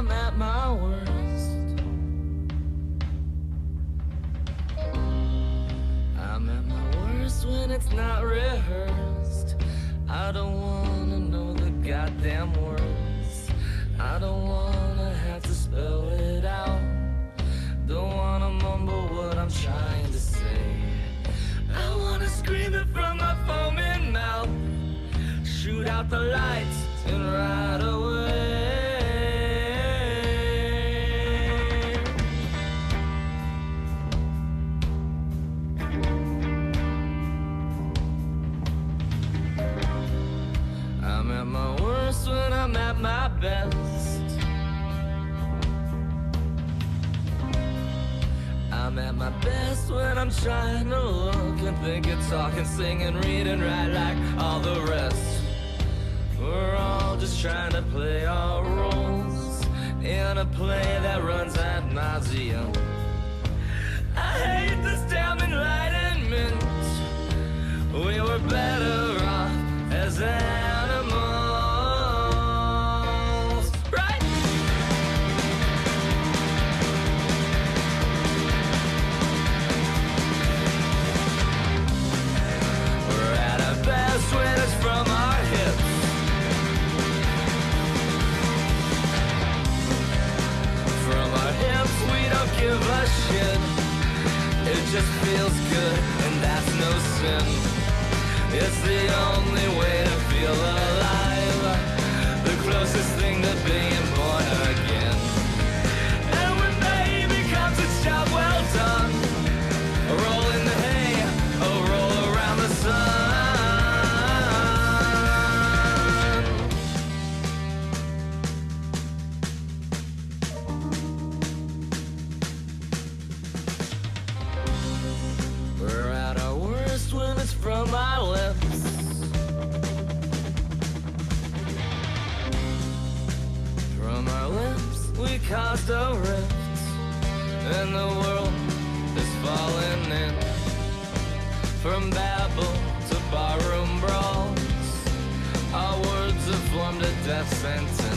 I'm at my worst. I'm at my worst when it's not rehearsed. I don't wanna know the goddamn words. I don't wanna have to spell it out. Don't wanna mumble what I'm trying to say. I wanna scream it from my foaming mouth. Shoot out the lights and ride away. I'm at my worst when I'm at my best. I'm at my best when I'm trying to look and think and talk and sing and read and write like all the rest. We're all just trying to play our roles in a play that runs ad nauseum. Just feels good, and that's no sin. It's the only way to feel alive. The closest thing caused a rift, and the world is falling in. From Babel to barroom brawls, our words have formed a death sentence.